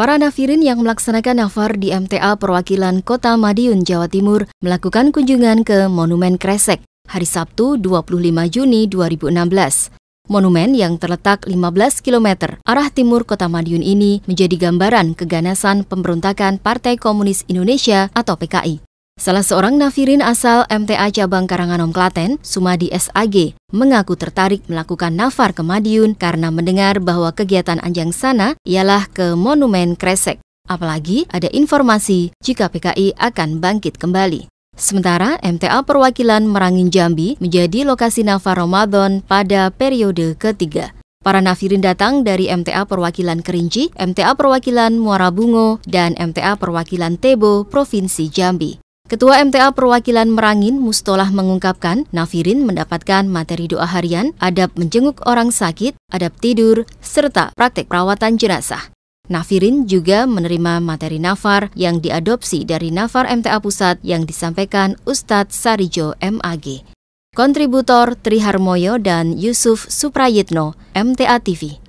Para nafirin yang melaksanakan nafar di MTA perwakilan Kota Madiun, Jawa Timur melakukan kunjungan ke Monumen Kresek hari Sabtu 25 Juni 2016. Monumen yang terletak 15 km arah timur kota Madiun ini menjadi gambaran keganasan pemberontakan Partai Komunis Indonesia atau PKI. Salah seorang nafirin asal MTA Cabang Karanganom Klaten, Sumadi SAG, mengaku tertarik melakukan nafar ke Madiun karena mendengar bahwa kegiatan Anjang sana ialah ke Monumen Kresek. Apalagi ada informasi jika PKI akan bangkit kembali. Sementara MTA Perwakilan Merangin Jambi menjadi lokasi nafar Ramadan pada periode ketiga. Para nafirin datang dari MTA Perwakilan Kerinci, MTA Perwakilan Muara Bungo, dan MTA Perwakilan Tebo, Provinsi Jambi. Ketua MTA Perwakilan Merangin Mustolah mengungkapkan Nafirin mendapatkan materi doa harian, adab menjenguk orang sakit, adab tidur, serta praktek perawatan jenazah. Nafirin juga menerima materi nafar yang diadopsi dari nafar MTA Pusat yang disampaikan Ustadz Sarijo MAG. Kontributor Triharmoyo dan Yusuf Suprayitno, MTA TV.